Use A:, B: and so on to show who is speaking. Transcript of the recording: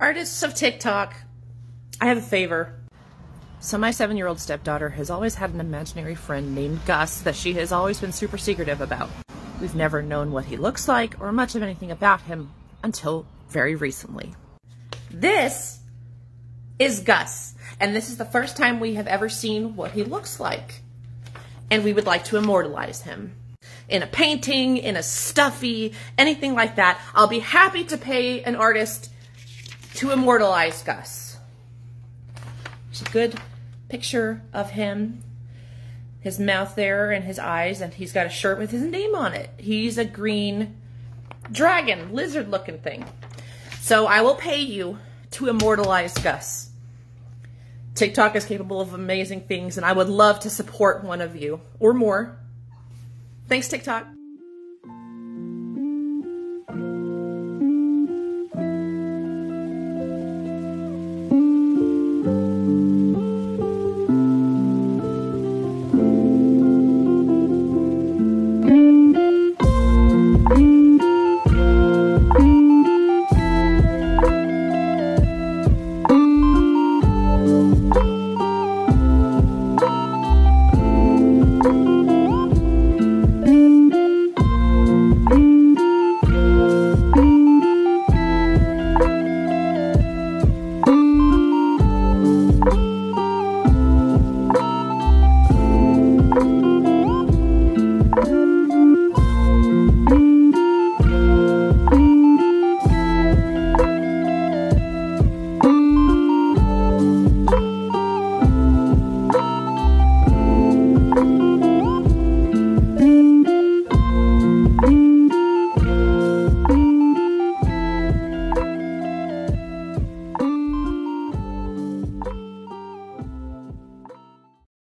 A: artists of TikTok, I have a favor. So my seven-year-old stepdaughter has always had an imaginary friend named Gus that she has always been super secretive about. We've never known what he looks like or much of anything about him until very recently. This is Gus, and this is the first time we have ever seen what he looks like. And we would like to immortalize him. In a painting, in a stuffy, anything like that. I'll be happy to pay an artist to immortalize Gus. It's a good picture of him, his mouth there and his eyes, and he's got a shirt with his name on it. He's a green dragon, lizard looking thing. So I will pay you to immortalize Gus. TikTok is capable of amazing things, and I would love to support one of you or more. Thanks, TikTok.